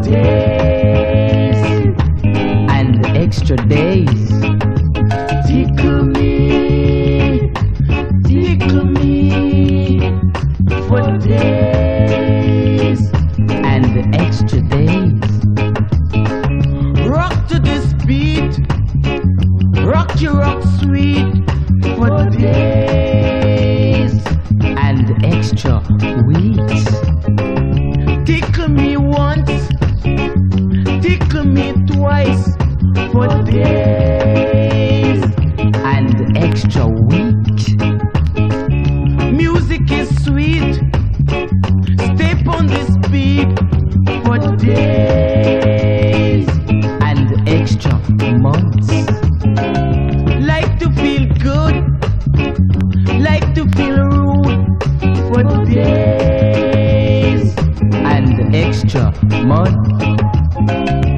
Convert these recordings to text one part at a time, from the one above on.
days and extra days. Tickle me, tickle me for days and extra days. Rock to this beat, rock your rock sweet for days. once, tickle me twice, for the day. extra money.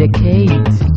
decades.